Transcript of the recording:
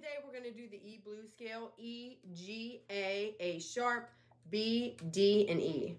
today we're going to do the E blue scale. E, G, A, A sharp, B, D, and E.